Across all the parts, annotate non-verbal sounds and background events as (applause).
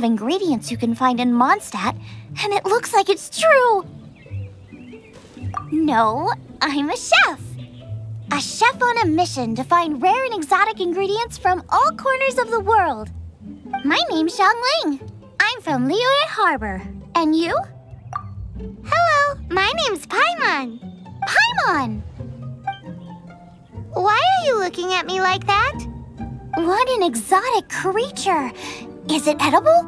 of ingredients you can find in Mondstadt, and it looks like it's true. No, I'm a chef. A chef on a mission to find rare and exotic ingredients from all corners of the world. My name's Xiang Ling. I'm from Liyue Harbor. And you? Hello, my name's Paimon. Paimon! Why are you looking at me like that? What an exotic creature! Is it edible?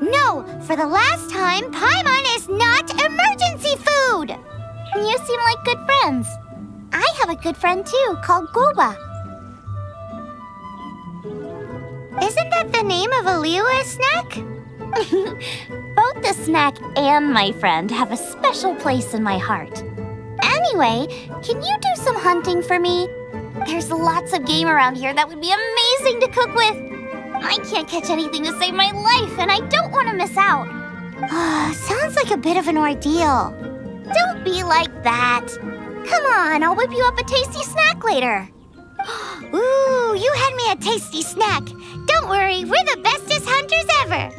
No, for the last time, Paimon is not emergency food! You seem like good friends. I have a good friend too, called Guoba. Isn't that the name of a Liyue snack? (laughs) Both the snack and my friend have a special place in my heart. Anyway, can you do some hunting for me? There's lots of game around here that would be amazing to cook with. I can't catch anything to save my life, and I don't want to miss out. Ah, sounds like a bit of an ordeal. Don't be like that. Come on, I'll whip you up a tasty snack later. (gasps) Ooh, you had me a tasty snack. Don't worry, we're the bestest hunters ever.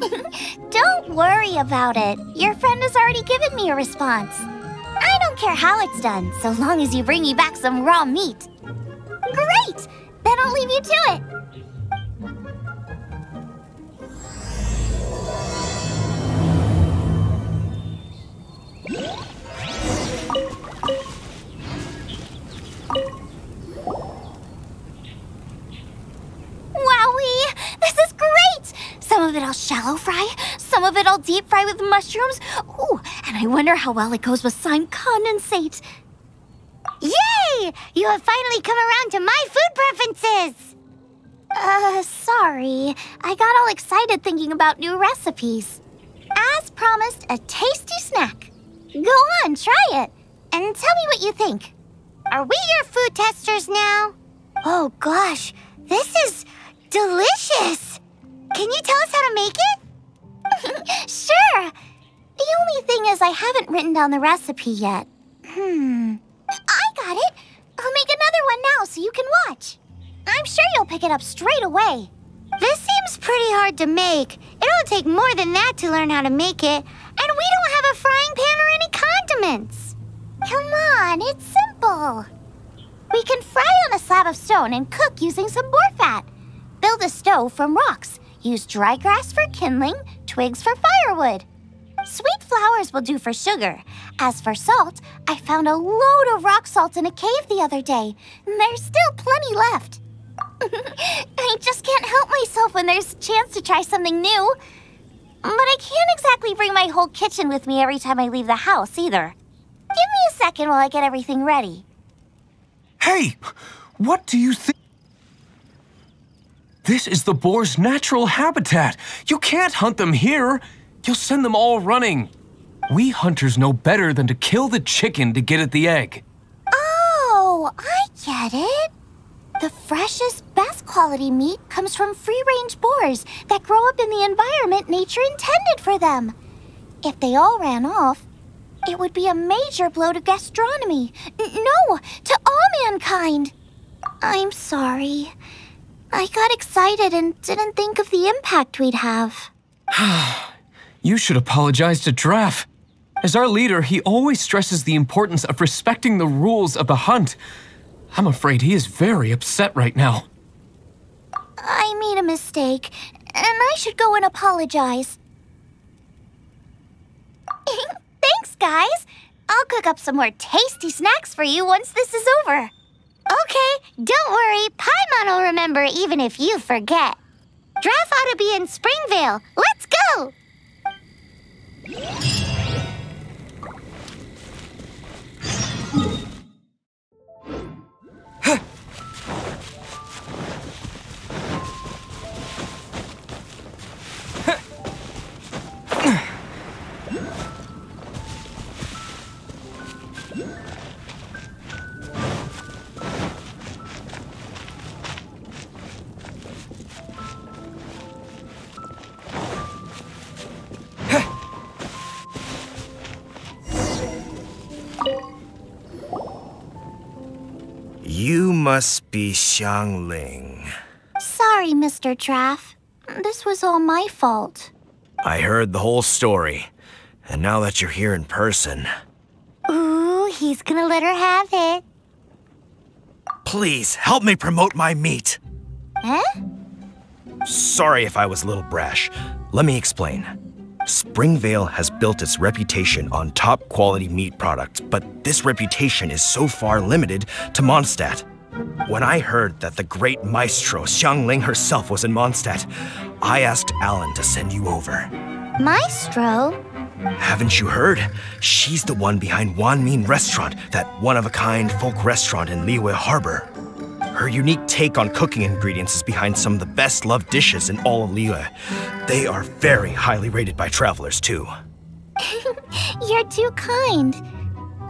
(laughs) don't worry about it. Your friend has already given me a response. I don't care how it's done, so long as you bring me back some raw meat. Great! Then I'll leave you to it. Wowie! This is great! Some of it I'll shallow fry, some of it I'll deep fry with mushrooms. Ooh, and I wonder how well it goes with slime condensate. Yay! You have finally come around to my food preferences! Uh, sorry. I got all excited thinking about new recipes. As promised, a tasty snack. Go on, try it, and tell me what you think. Are we your food testers now? Oh gosh, this is delicious! Can you tell us how to make it? (laughs) sure! The only thing is I haven't written down the recipe yet. Hmm. I got it! I'll make another one now so you can watch. I'm sure you'll pick it up straight away. This seems pretty hard to make. It'll take more than that to learn how to make it. And we don't have a frying pan or any condiments. Come on, it's simple. We can fry on a slab of stone and cook using some boar fat. Build a stove from rocks. Use dry grass for kindling, twigs for firewood. Sweet flowers will do for sugar. As for salt, I found a load of rock salt in a cave the other day. There's still plenty left. (laughs) I just can't help myself when there's a chance to try something new. But I can't exactly bring my whole kitchen with me every time I leave the house, either. Give me a second while I get everything ready. Hey! What do you think? This is the boar's natural habitat. You can't hunt them here. You'll send them all running. We hunters know better than to kill the chicken to get at the egg. Oh, I get it. The freshest, best quality meat comes from free-range boars that grow up in the environment nature intended for them. If they all ran off, it would be a major blow to gastronomy. No, to all mankind. I'm sorry. I got excited and didn't think of the impact we'd have. (sighs) (sighs) you should apologize to Draff. As our leader, he always stresses the importance of respecting the rules of the hunt. I'm afraid he is very upset right now. I made a mistake, and I should go and apologize. (laughs) Thanks, guys. I'll cook up some more tasty snacks for you once this is over. Okay, don't worry. Paimon will remember even if you forget. Draff ought to be in Springvale. Let's go! Yeah. Must be Xiangling. Sorry, Mr. Draff. This was all my fault. I heard the whole story. And now that you're here in person, Ooh, he's gonna let her have it. please help me promote my meat. Eh? Sorry if I was a little brash. Let me explain. Springvale has built its reputation on top quality meat products, but this reputation is so far limited to Mondstadt. When I heard that the great maestro Xiangling herself was in Mondstadt, I asked Alan to send you over. Maestro? Haven't you heard? She's the one behind Wan Min Restaurant, that one-of-a-kind folk restaurant in Liyue Harbor. Her unique take on cooking ingredients is behind some of the best-loved dishes in all of Liyue. They are very highly rated by travelers, too. (laughs) You're too kind.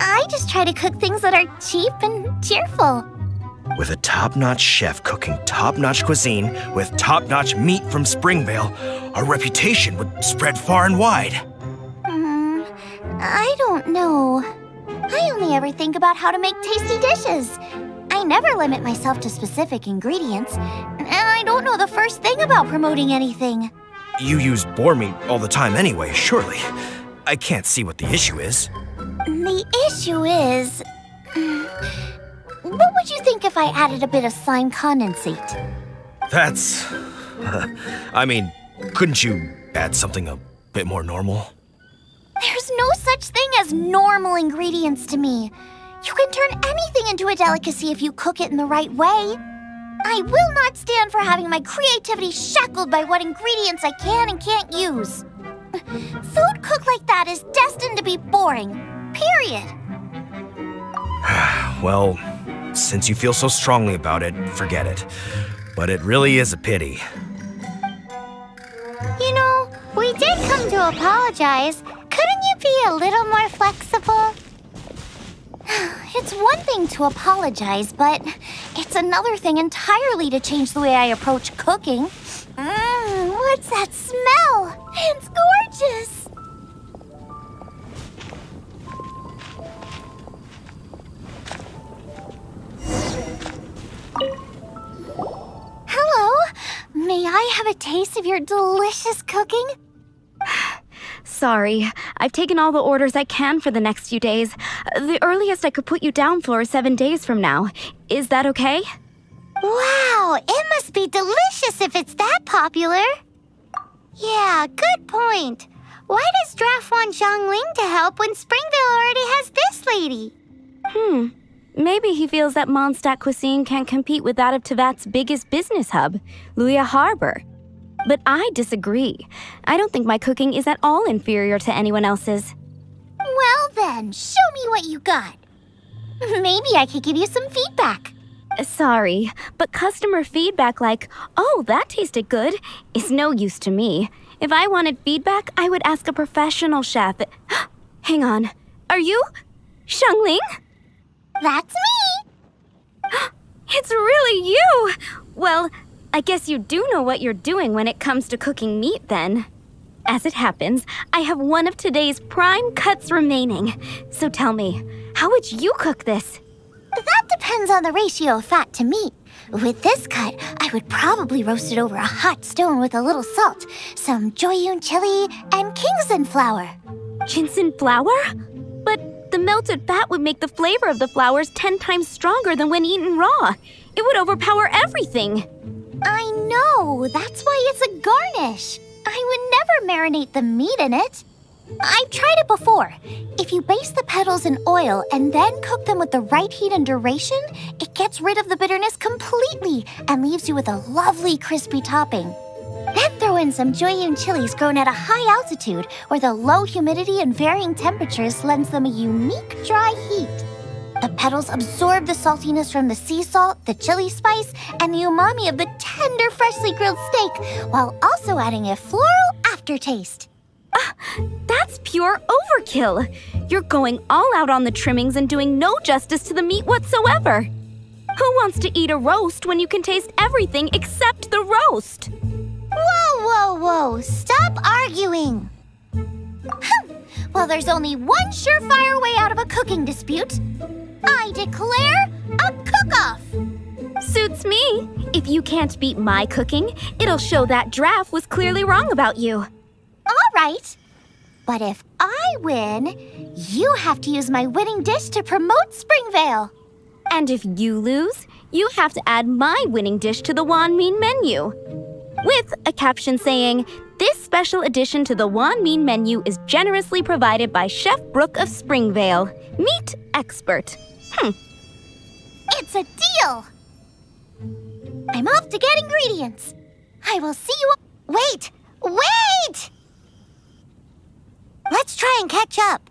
I just try to cook things that are cheap and cheerful. With a top-notch chef cooking top-notch cuisine with top-notch meat from Springvale, our reputation would spread far and wide. Hmm, I don't know. I only ever think about how to make tasty dishes. I never limit myself to specific ingredients, and I don't know the first thing about promoting anything. You use boar meat all the time anyway, surely. I can't see what the issue is. The issue is. What would you think if I added a bit of slime condensate? That's. (laughs) I mean, couldn't you add something a bit more normal? There's no such thing as normal ingredients to me. You can turn anything into a delicacy if you cook it in the right way. I will not stand for having my creativity shackled by what ingredients I can and can't use. (laughs) Food cooked like that is destined to be boring. Period. (sighs) Well, since you feel so strongly about it, forget it. But it really is a pity. You know, we did come to apologize. Couldn't you be a little more flexible? (sighs) It's one thing to apologize, but it's another thing entirely to change the way I approach cooking. Mmm, what's that smell? It's gorgeous. Hello, may I have a taste of your delicious cooking? (sighs) Sorry, I've taken all the orders I can for the next few days. The earliest I could put you down for is seven days from now. Is that okay? Wow, it must be delicious if it's that popular. Yeah, good point. Why does Draff want Xiangling to help when Springvale already has this lady? Hmm. Maybe he feels that Mondstadt cuisine can compete with that of Teyvat's biggest business hub, Liyue Harbor. But I disagree. I don't think my cooking is at all inferior to anyone else's. Well then, show me what you got. (laughs) Maybe I could give you some feedback. Uh, sorry, but customer feedback like, oh, that tasted good, is no use to me. If I wanted feedback, I would ask a professional chef. (gasps) Hang on. Are you Xiangling? That's me. (gasps) It's really you! Well, I guess you do know what you're doing when it comes to cooking meat then. As it happens, I have one of today's prime cuts remaining. So tell me, how would you cook this? That depends on the ratio of fat to meat. With this cut, I would probably roast it over a hot stone with a little salt, some Jueyun chili, and Qingxin flower. Qingxin flower? The melted fat would make the flavor of the flowers ten times stronger than when eaten raw. It would overpower everything. I know, that's why it's a garnish. I would never marinate the meat in it. I've tried it before. If you baste the petals in oil and then cook them with the right heat and duration, it gets rid of the bitterness completely and leaves you with a lovely crispy topping. Then throw in some Jueyun chilies grown at a high altitude where the low humidity and varying temperatures lends them a unique dry heat. The petals absorb the saltiness from the sea salt, the chili spice, and the umami of the tender, freshly grilled steak, while also adding a floral aftertaste. Ah, that's pure overkill. You're going all out on the trimmings and doing no justice to the meat whatsoever. Who wants to eat a roast when you can taste everything except the roast? Whoa, whoa, whoa! Stop arguing! (laughs) well, there's only one surefire way out of a cooking dispute. I declare a cook-off! Suits me. If you can't beat my cooking, it'll show that Draff was clearly wrong about you. All right. But if I win, you have to use my winning dish to promote Springvale. And if you lose, you have to add my winning dish to the Wanmin menu. With a caption saying, This special addition to the Wanmin menu is generously provided by Chef Brook of Springvale, meat expert. Hmm. It's a deal. I'm off to get ingredients. I will see you. Wait! Wait! Let's try and catch up.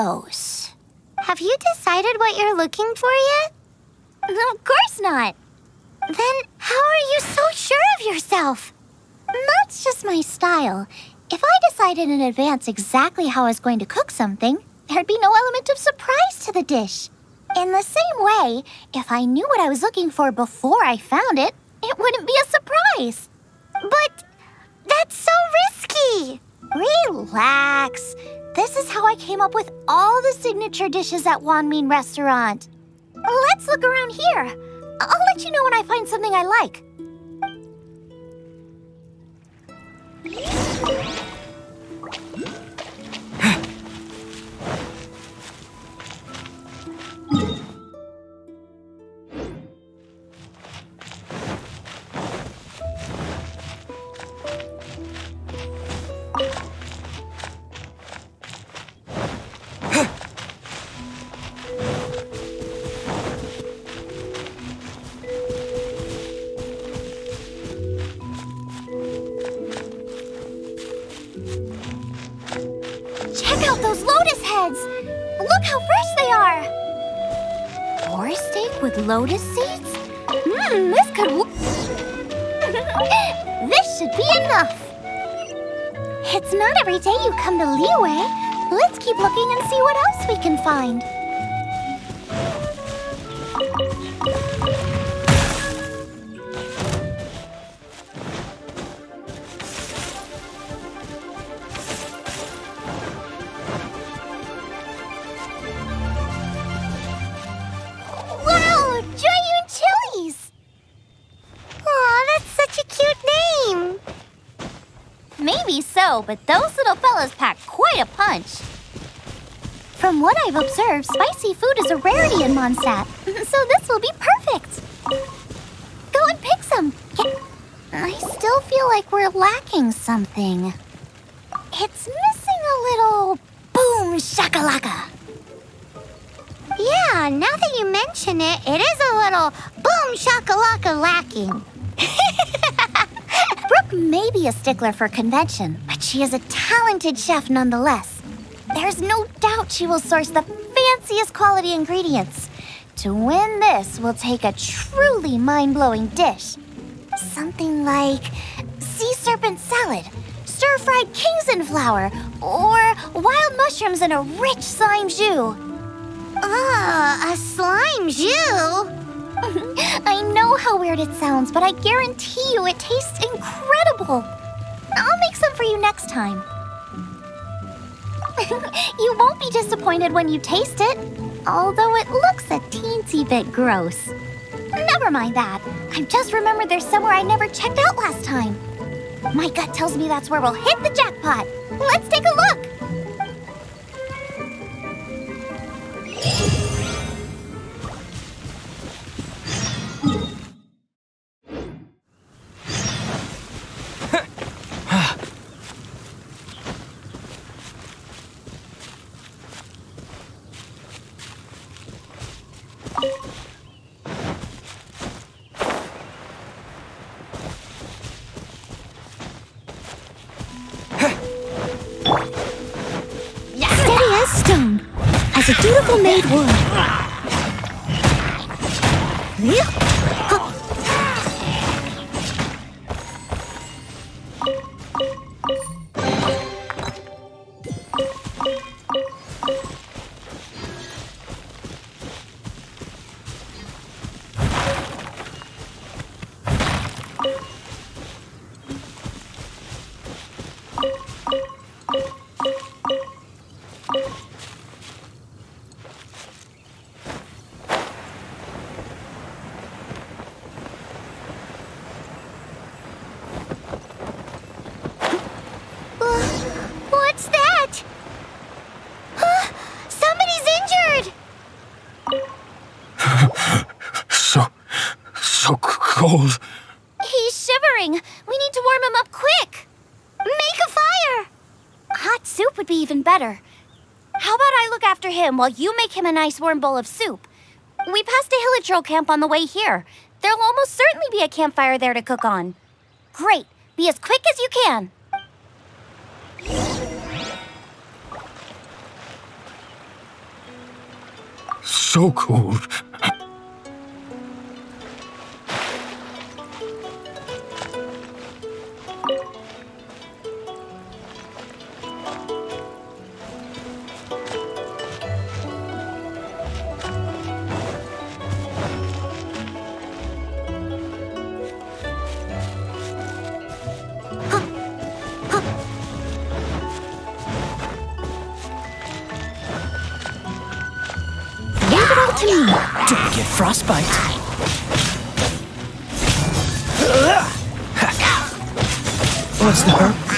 close. Have you decided what you're looking for yet? Of course not. Then how are you so sure of yourself? That's just my style. If I decided in advance exactly how I was going to cook something, there'd be no element of surprise to the dish. In the same way, if I knew what I was looking for before I found it, it wouldn't be a surprise. But that's so risky. Relax. This is how I came up with all the signature dishes at Wanmin Restaurant. Let's look around here. I'll let you know when I find something I like. Lotus seeds? Mmm, this could... (gasps) this should be enough! It's not every day you come to Liyue. Let's keep looking and see what else we can find. But those little fellas pack quite a punch. From what I've observed, spicy food is a rarity in Mondstadt, (laughs) so this will be perfect. Go and pick some. I still feel like we're lacking something. It's missing a little boom shakalaka. Yeah, now that you mention it, it is a little boom shakalaka may be a stickler for convention, but she is a talented chef nonetheless. There's no doubt she will source the fanciest quality ingredients. To win this, we'll take a truly mind-blowing dish. Something like sea serpent salad, stir-fried Qingxin flower, or wild mushrooms in a rich slime jus. Ah, a slime jus? I know how weird it sounds, but I guarantee you it tastes incredible. I'll make some for you next time. (laughs) you won't be disappointed when you taste it, although it looks a teensy bit gross. Never mind that. I've just remembered there's somewhere I never checked out last time. My gut tells me that's where we'll hit the jackpot. Let's take a look. Uh, while you make him a nice warm bowl of soup? We passed a Hilichurl camp on the way here. There'll almost certainly be a campfire there to cook on. Great. Be as quick as you can. So cold. Don't get frostbite. What's the hurt?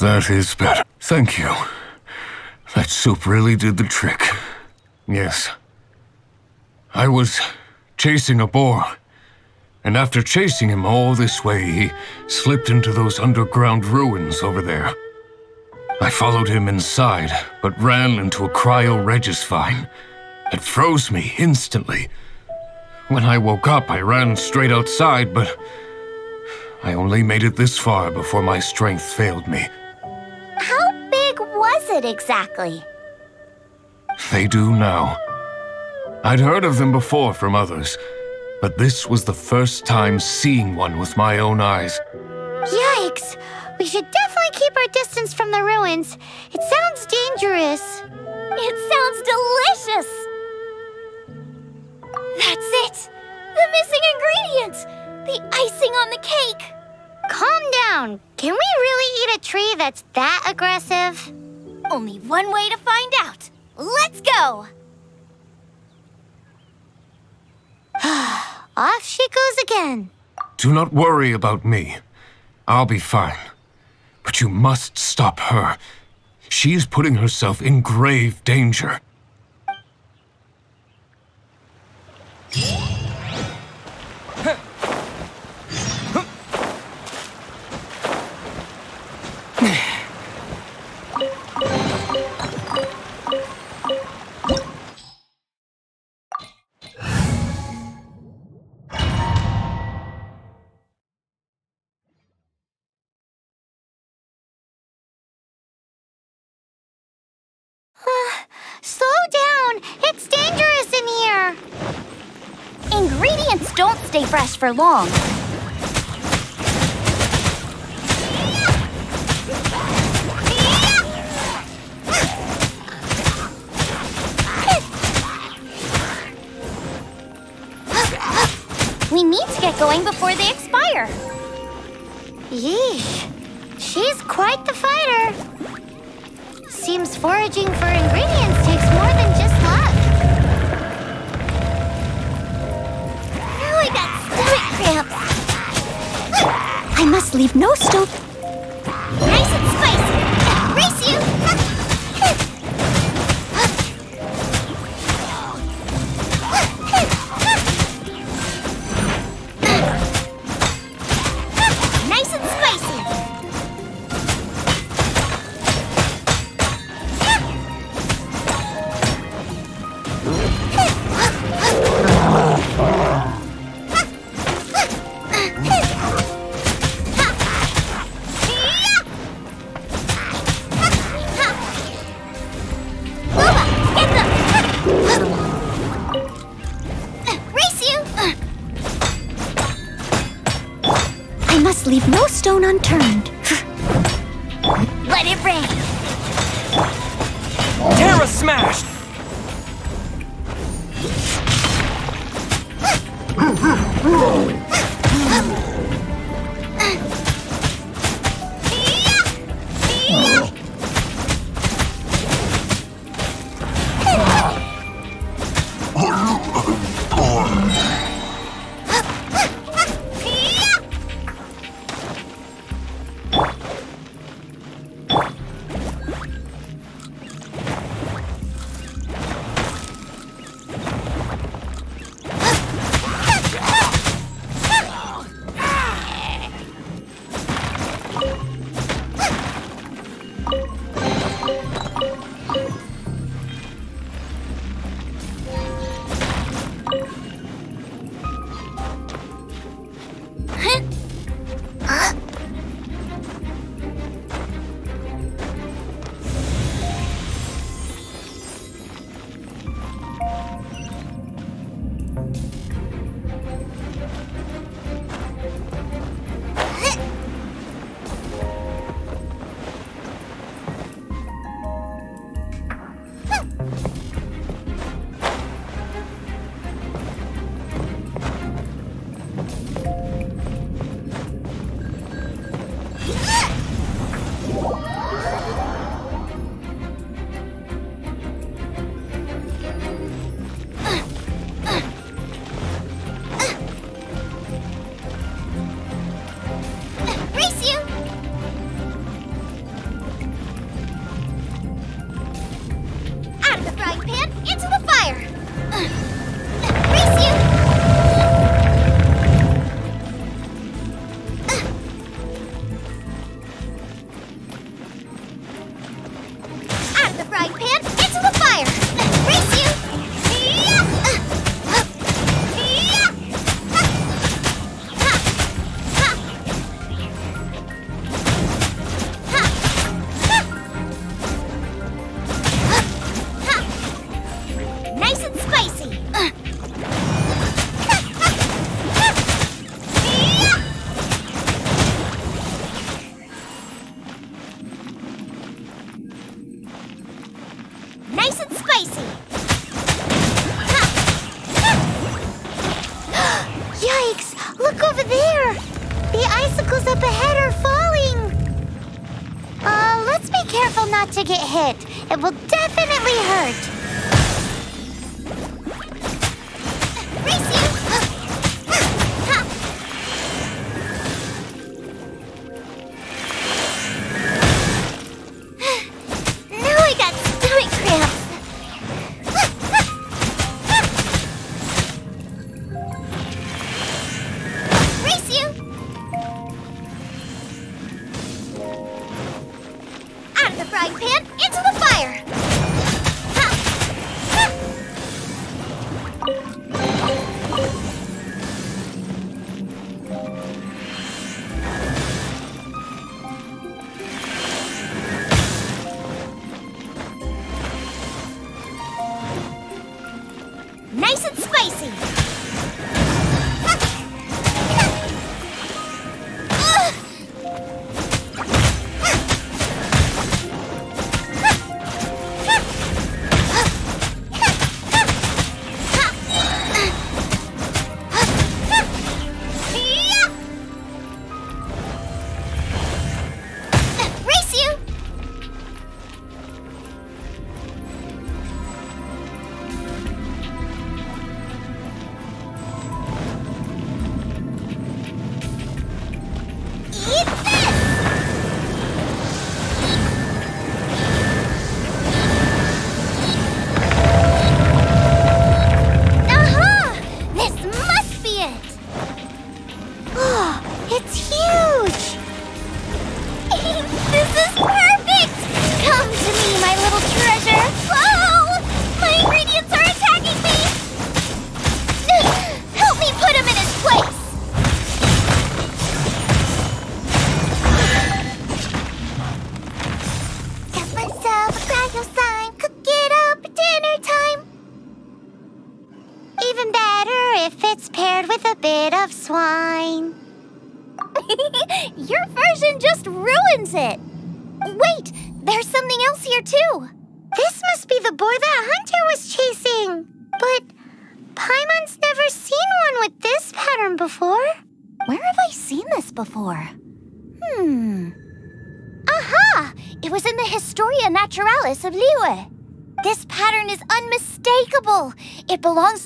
That is better. Thank you. That soup really did the trick. Yes. I was chasing a boar. And after chasing him all this way, he slipped into those underground ruins over there. I followed him inside, but ran into a Cryo Regisvine. It froze me instantly. When I woke up, I ran straight outside, but I only made it this far before my strength failed me. How big was it exactly? They do now. I'd heard of them before from others, but this was the first time seeing one with my own eyes. Yikes! We should definitely keep our distance from the ruins. It sounds dangerous. It sounds delicious! That's it! The missing ingredients! The icing on the cake! Calm down. Can we really eat a tree that's that aggressive? Only one way to find out. Let's go! (sighs) Off she goes again. Do not worry about me. I'll be fine. But you must stop her. She is putting herself in grave danger. Don't stay fresh for long. We need to get going before they expire. Yeesh. She's quite the fighter. Seems foraging for ingredients I must leave no stone. not to get hit. It will definitely hurt.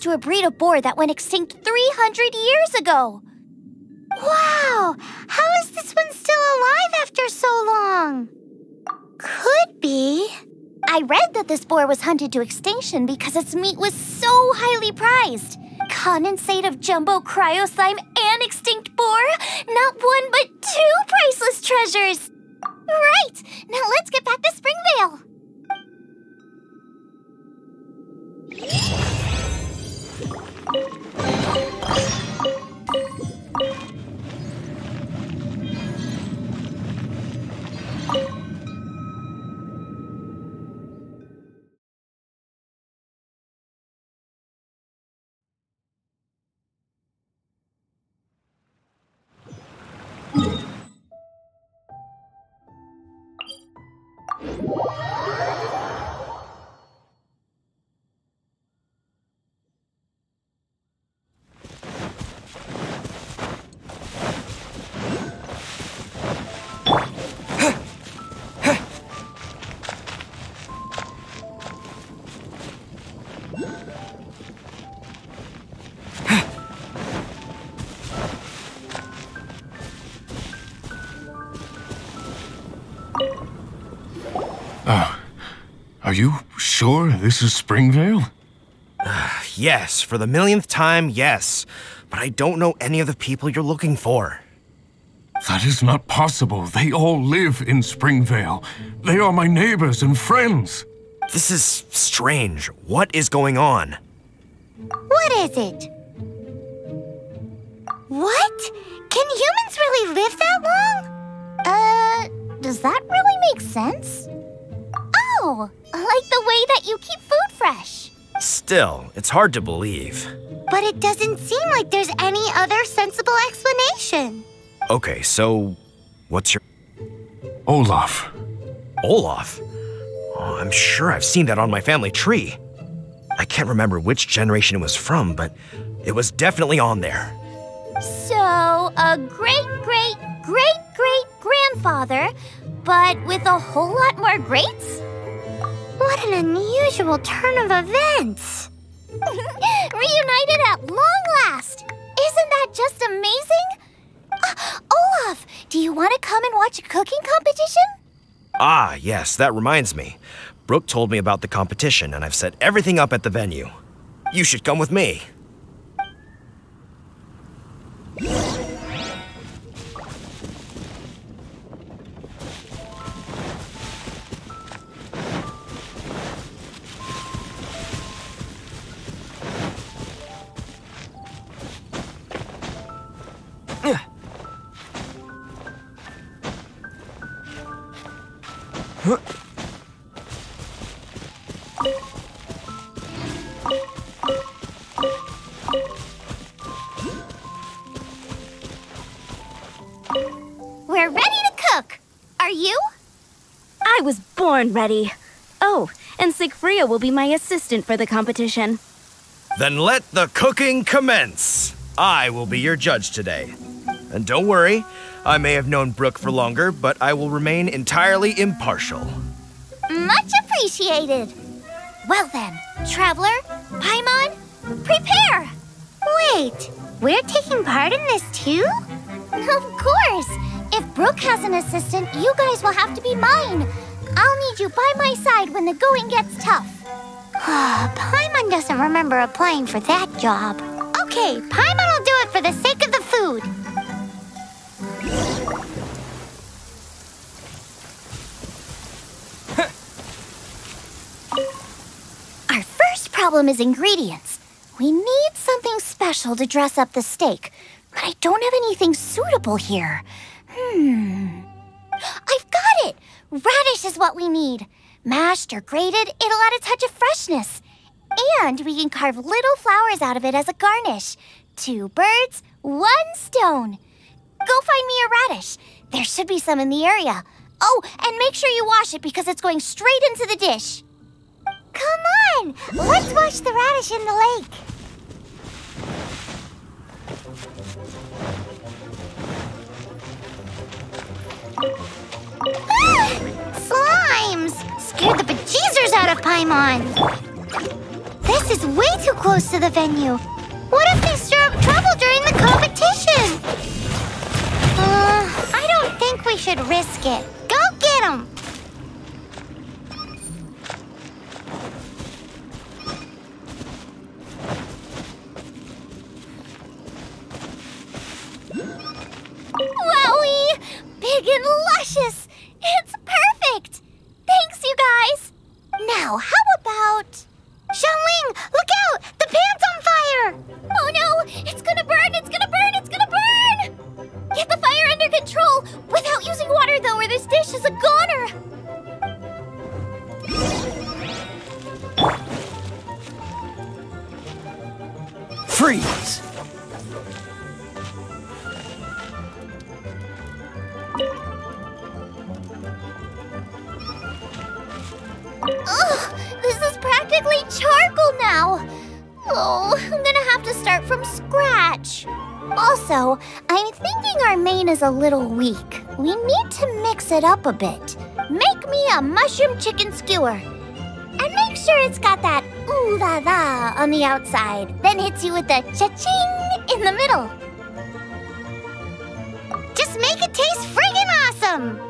to a breed of boar that went extinct 300 years ago. Wow! How is this one still alive after so long? Could be. I read that this boar was hunted to extinction because its meat was so highly prized. Condensate of jumbo cryoslime and extinct boar? Not one, but two priceless treasures! Right! Now let's get back to Springvale! Are you sure this is Springvale? Uh, (sighs) yes, for the millionth time, yes. But I don't know any of the people you're looking for. That is not possible. They all live in Springvale. They are my neighbors and friends. This is strange. What is going on? What is it? What? Can humans really live that long? Uh, does that really make sense? Oh, like the way that you keep food fresh. Still, it's hard to believe. But it doesn't seem like there's any other sensible explanation. Okay, so what's your Olaf. Olaf? Oh, I'm sure I've seen that on my family tree. I can't remember which generation it was from, but it was definitely on there. So, a great, great, great, great grandfather, but with a whole lot more greats? What an unusual turn of events. (laughs) Reunited at long last! Isn't that just amazing? Uh, Olaf, do you want to come and watch a cooking competition? Ah, yes, that reminds me. Brook told me about the competition, and I've set everything up at the venue. You should come with me. Was born ready. Oh, and Sigfria will be my assistant for the competition. Then let the cooking commence. I will be your judge today. And don't worry, I may have known Brook for longer, but I will remain entirely impartial. Much appreciated. Well then, Traveler, Paimon, prepare! Wait, we're taking part in this too? Of course! If Brook has an assistant, you guys will have to be mine. I'll need you by my side when the going gets tough. Paimon doesn't remember applying for that job. Okay, Paimon will do it for the sake of the food. (laughs) Our first problem is ingredients. We need something special to dress up the steak, but I don't have anything suitable here. Hmm. Radish is what we need. Mashed or grated, it'll add a touch of freshness. And we can carve little flowers out of it as a garnish. Two birds, one stone. Go find me a radish. There should be some in the area. Oh, and make sure you wash it because it's going straight into the dish. Come on, let's wash the radish in the lake. Slimes! Scared the bejesus out of Paimon. This is way too close to the venue. What if they stir up trouble during the competition? Uh, I don't think we should risk it. Go get them! Wowie! Big and luscious! It's perfect! Thanks, you guys! Now, how about... Xiangling, look out! The pan's on fire! Oh no! It's gonna burn! It's gonna burn! It's gonna burn! Get the fire under control! Without using water, though, or this dish is a goner! Freeze! Charcoal now! Oh, I'm gonna have to start from scratch. Also, I'm thinking our main is a little weak. We need to mix it up a bit. Make me a mushroom chicken skewer. And make sure it's got that ooh la la on the outside, then hits you with the cha-ching in the middle. Just make it taste friggin' awesome!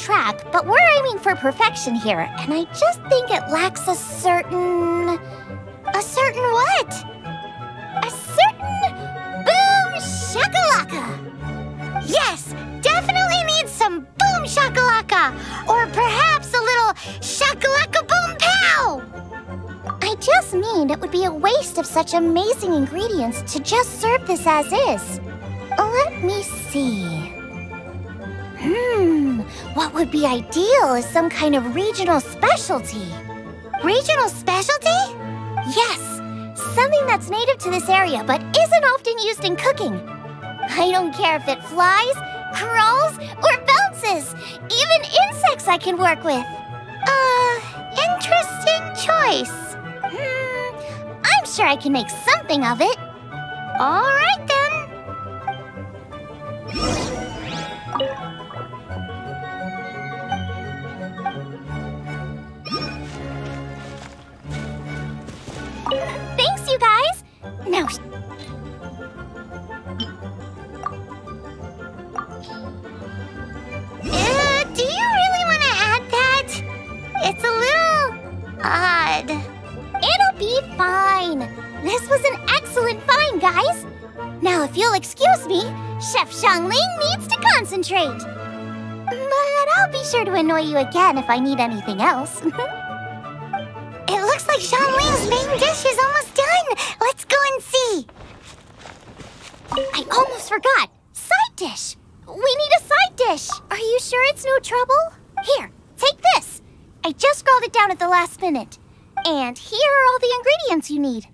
Track, but we're aiming for perfection here, and I just think it lacks a certain. A certain what? A certain. Boom shakalaka! Yes, definitely needs some boom shakalaka, or perhaps a little shakalaka boom pow. I just mean it would be a waste of such amazing ingredients to just serve this as is. Let me see. Hmm, what would be ideal is some kind of regional specialty. Regional specialty? Yes, something that's native to this area but isn't often used in cooking. I don't care if it flies, crawls, or bounces. Even insects I can work with. Uh, interesting choice. Hmm, I'm sure I can make something of it. All right then. Now, Uh, do you really want to add that? It's a little odd. it'll be fine. This was an excellent find, guys. Now, if you'll excuse me, Chef Xiangling needs to concentrate. But I'll be sure to annoy you again if I need anything else. (laughs) It looks like Xiangling's main dish is almost done. Let's go and see. I almost forgot. Side dish. We need a side dish. Are you sure it's no trouble? Here, take this. I just scrolled it down at the last minute. And here are all the ingredients you need.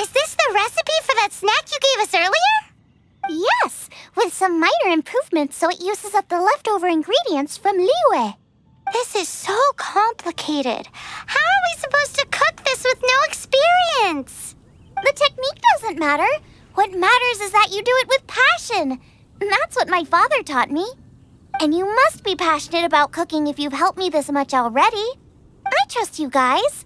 Is this the recipe for that snack you gave us earlier? Yes, with some minor improvements so it uses up the leftover ingredients from Liyue. This is so complicated. How are we supposed to cook this with no experience? The technique doesn't matter. What matters is that you do it with passion. That's what my father taught me. And you must be passionate about cooking if you've helped me this much already. I trust you guys.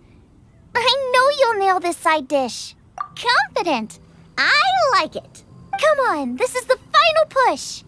I know you'll nail this side dish. Confident. I like it. Come on, this is the final push.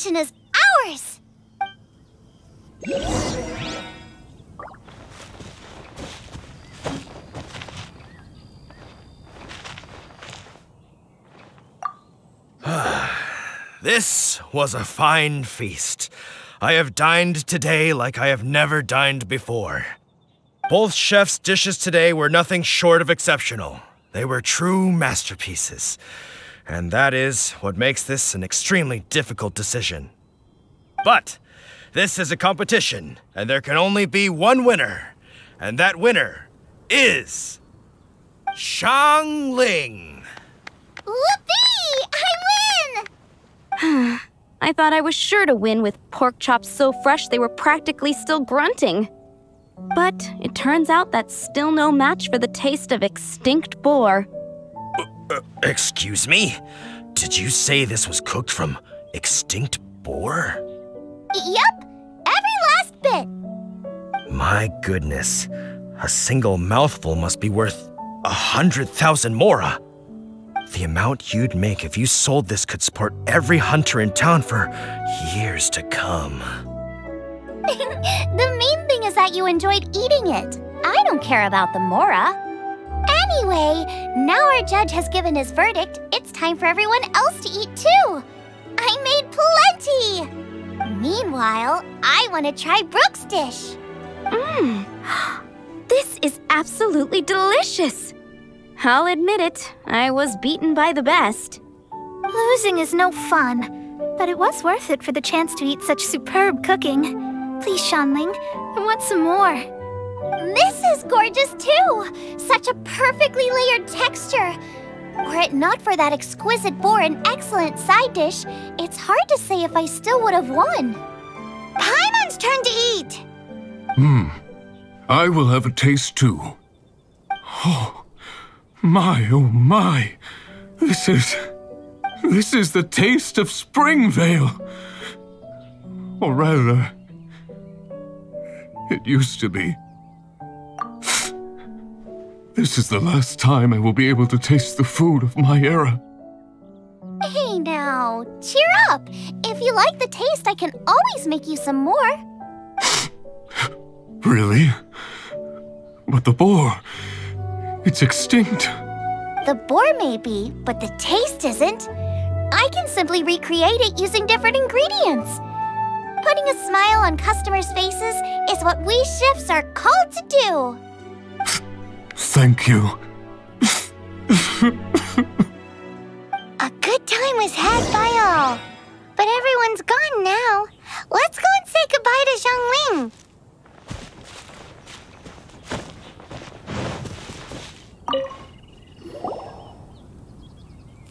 Competition is ours. (sighs) This was a fine feast. I have dined today like I have never dined before. Both chefs' dishes today were nothing short of exceptional. They were true masterpieces. And that is what makes this an extremely difficult decision. But this is a competition, and there can only be one winner. And that winner is. Xiangling. Whoopee! I win! (sighs) I thought I was sure to win with pork chops so fresh they were practically still grunting. But it turns out that's still no match for the taste of extinct boar. Excuse me? Did you say this was cooked from extinct boar? Yep, every last bit. My goodness. A single mouthful must be worth a hundred thousand mora. The amount you'd make if you sold this could support every hunter in town for years to come. (laughs) the main thing is that you enjoyed eating it. I don't care about the Mora. Anyway, now our judge has given his verdict, it's time for everyone else to eat too. I made plenty. Meanwhile, I want to try Brook's dish. Mmm. This is absolutely delicious. I'll admit it, I was beaten by the best. Losing is no fun. but it was worth it for the chance to eat such superb cooking. Please, Xiangling, I want some more. This is gorgeous too! Such a perfectly layered texture. Were it not for that exquisite boar and excellent side dish, it's hard to say if I still would have won. Paimon's turn to eat! Hmm. I will have a taste too. Oh, my, oh my. This is. This is the taste of Springvale. Or rather, it used to be. This is the last time I will be able to taste the food of my era. Hey now, cheer up! If you like the taste, I can always make you some more. (gasps) Really? But the boar. It's extinct. The boar may be, but the taste isn't. I can simply recreate it using different ingredients. Putting a smile on customers' faces is what we chefs are called to do. (laughs) Thank you. A good time was had by all. But everyone's gone now. Let's go and say goodbye to Xiangling.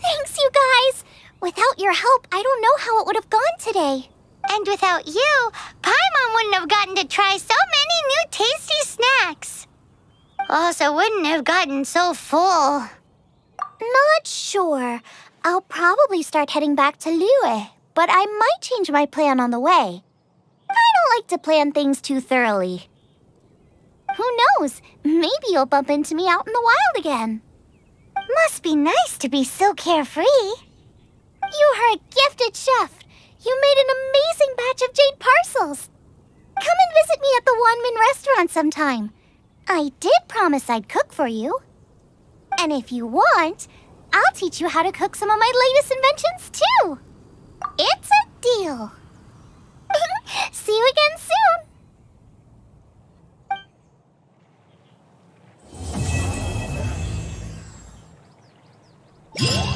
Thanks, you guys! Without your help, I don't know how it would have gone today. And without you, Paimon wouldn't have gotten to try so many new tasty snacks. Oh, also wouldn't have gotten so full. Not sure. I'll probably start heading back to Liyue, but I might change my plan on the way. I don't like to plan things too thoroughly. Who knows? Maybe you'll bump into me out in the wild again. Must be nice to be so carefree. You are a gifted chef. You made an amazing batch of jade parcels. Come and visit me at the Wanmin restaurant sometime. I did promise I'd cook for you. And if you want, I'll teach you how to cook some of my latest inventions, too. It's a deal. (laughs) See you again soon. Yeah. (laughs)